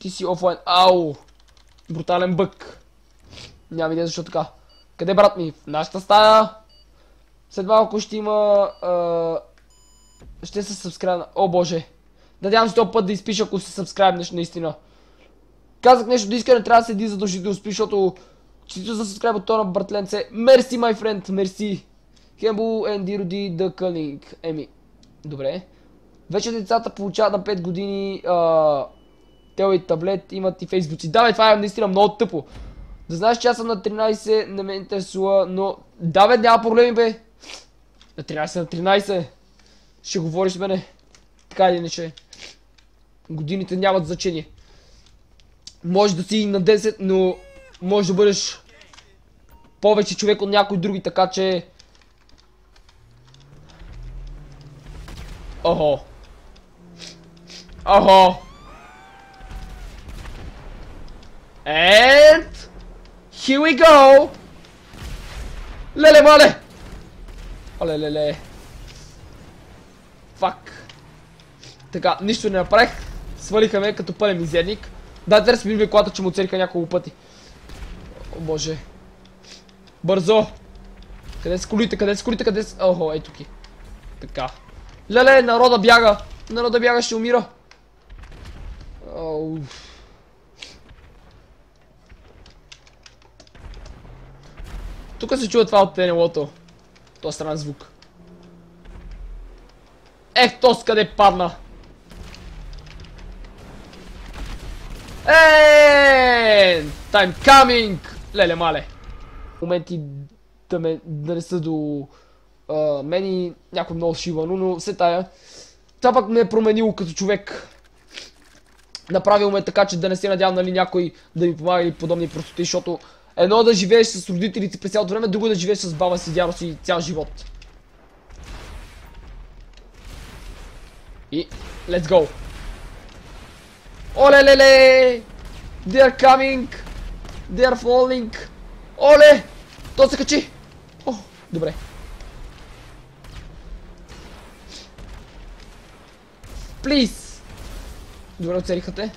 ти си офлайн. Ау! Брутален бък. Няма идея защо така. Къде брат ми? В нашата стая. След малко ще има... А... Ще се сабскрайбна. О боже. Надявам се този път да изпиша, ако се сабскрайбнеш наистина. Казах нещо да иска, не трябва да седи задължително спи, защото чисто за сабскрайб от на братленце. Мерси, май френд, мерси. Хембо and Роди the Cunning. Еми, добре. Вече децата получават на 5 години а, тел и таблет, имат и фейсбуци. Да, бе, това е наистина много тъпо. Да знаеш, че аз съм на 13, не ме интересува, но... Да, бе, няма проблеми, бе. На 13, на 13. Ще говориш с мене. Така или иначе. Годините нямат значение. Може да си на 10, но може да бъдеш повече човек от някой други, така че... Охо. Охо. And... Here we go! Леле, мале! Оле, леле. Фак. Така, нищо не направих. Свалиха ме като пълен мизерник. Да, трябва да се колата, че му целиха няколко пъти. О, боже. Бързо! Къде са колите? Къде са колите? Къде са... Охо, ей туки. Така. Леле, народа бяга! Народа бяга, ще умира. Оу. Тук се чува това от ТНЛ-то. Това странен звук. Ех, то с къде падна. Еее! Time! Леле, мале. Моменти да ме донеса до а, някой много шивано, но все тая. Това пък ме е променило като човек. Направил ме така, че да не се надявам нали някой да ми помага или подобни простоти, защото едно да живееш с родителите през цялото време, друго да живееш с баба си, дядо си цял живот. И, let's go! Оле, леле! They are coming! They are falling! Оле! То се качи! О, добре. Please! Добре, оцелиха те.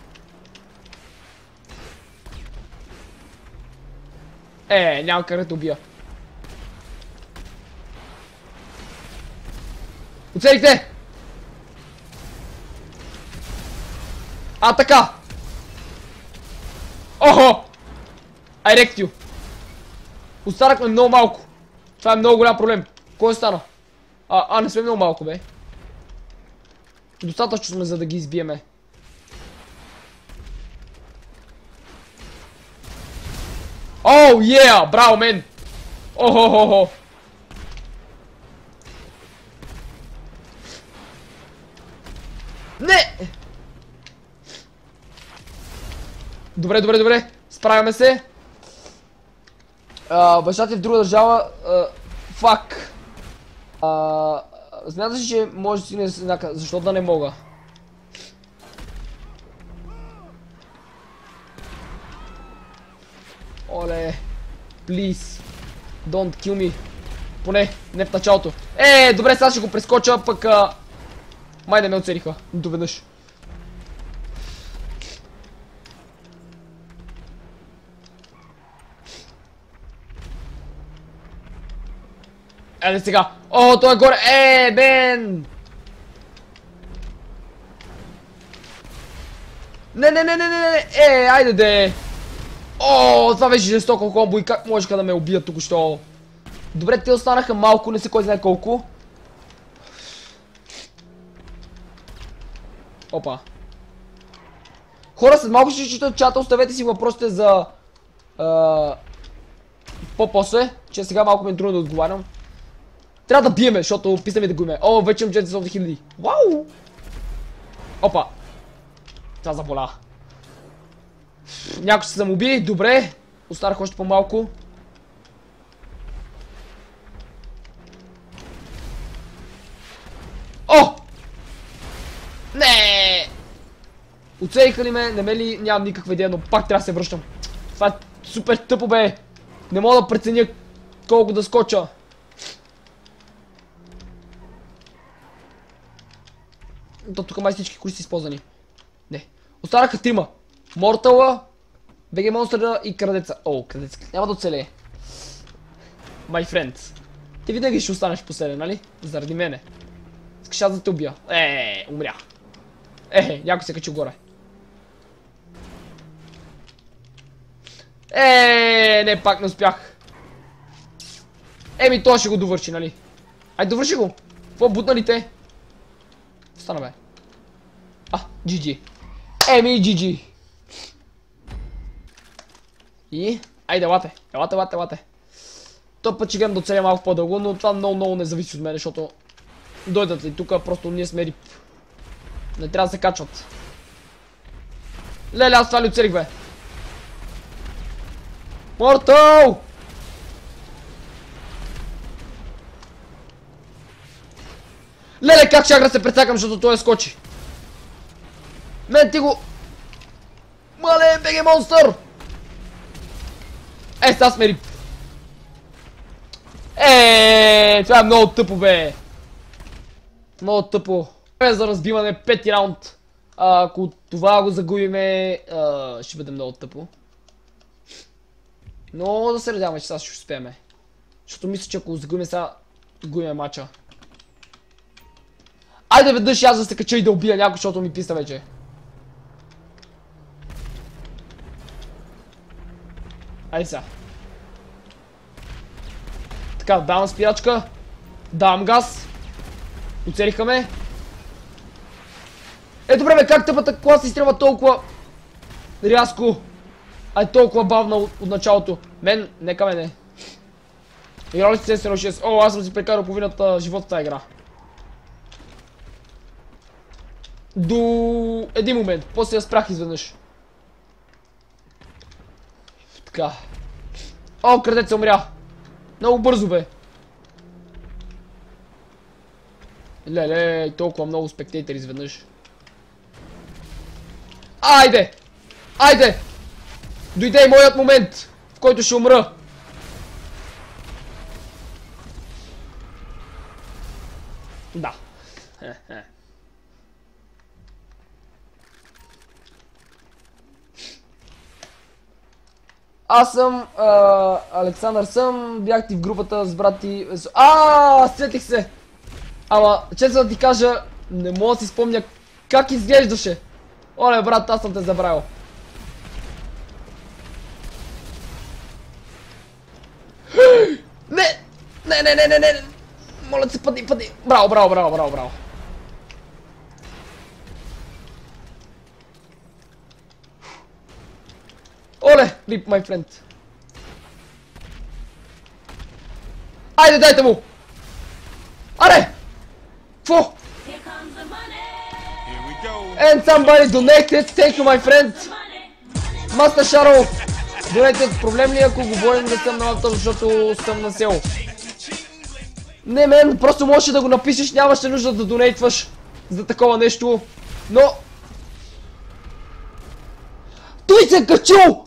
Как да те убия. Оцелихте! А, така! Охо! Wrecked you! Останахме много малко. Това е много голям проблем. Кой стана? А, а, не сме много малко, бе. Достатъчно сме, за да ги избиеме. Оу, yeah! Браво, мен! Охо-хо-хо! Не! Добре, добре, добре. Справяме се. Баща ти в друга държава. Фак. Смяташ ли, че може да стигне с еднака? Защо да не мога? Оле. Please. Don't kill me. Поне, не в началото. Е, добре, сега ще го прескоча, пък... Май не ме оцелиха. Доведнъж. Айде сега. О, той е горе. Е, бен! Не, не, не, не, не, не. Е, айде де. О, това беше жестоко комбо и как можеха да ме убият тук що. Добре, те останаха малко, не се кой знае колко. Опа. Хора, след малко ще чета чата, оставете си въпросите за... По-после, че сега малко ми е трудно да отговарям. Трябва да биеме, защото писаме да го име. О, вече имам 400 хиляди. Вау! Опа! Това заболя. Някой се самоуби, добре. Останах още по-малко. О! Не! Оцелиха ли ме? Не ме ли? Нямам никаква идея, но пак трябва да се връщам. Това е супер тъпо, бе. Не мога да преценя колко да скоча. То тук май всички коли са използвани. Не. Останаха трима. Мортала, БГ и Крадеца. О, Крадеца, няма да оцелее. My friend. Ти винаги ще останеш последен, нали? Заради мене. Искаш аз да те убия. Е, умря. Е, някой се качи горе. Е, не, пак не успях. Еми, той ще го довърши, нали? Ай, довърши го. Какво бутна ли те? Стана бе. А, GG. Еми, GG. И? Айде, лате. Елате, лате, лате. То път ще гледам да оцеля малко по-дълго, но това много, много не зависи от мен, защото дойдат ли тук, просто ние сме рип. Не трябва да се качват. Леле, аз това ли оцелих, бе? Мортал! Леле, как чак да се прецакам, защото той е скочи? Мен ти го... Мале, беге монстър! Е, сега сме. Е, това е много тъпо, бе. Много тъпо. Време за разбиване, пети раунд. Ако това го загубиме, ще бъде много тъпо. Но да се надяваме, че сега ще успееме. Защото мисля, че ако го загубим сега, губим мача. Айде веднъж аз да се кача и да убия някой, защото ми писа вече. Айде сега. Така, давам спирачка. Давам газ. Оцелиха ме. Е, добре бе, как тъпата кола се изстрелва толкова рязко? Ай, толкова бавна от, от началото. Мен, нека мене. Играл ли сте 6? О, аз съм си прекарал половината живота тази игра. До един момент, после я спрях изведнъж. Така. О, крадец се умря. Много бързо бе. Леле, толкова много спектатори изведнъж. Айде! Айде! Дойде и моят момент, в който ще умра. Да. Аз съм а, Александър съм, бях ти в групата с брат ти... А, сетих се! Ама, честно да ти кажа, не мога да си спомня как изглеждаше. Оле, брат, аз съм те забравил. Не! Не, не, не, не, не! Моля се, пади, пади! Браво, браво, браво, браво, браво! Лип, май френд. Айде, дайте му! Аре! Go. And somebody donated, thank you my friend! Маста Шаро! Донейтед проблем ли е, ако говорим да съм на лаптоп, защото съм на село? Не мен, просто можеш да го напишеш, нямаше нужда да донейтваш за такова нещо, но... Той се е качил!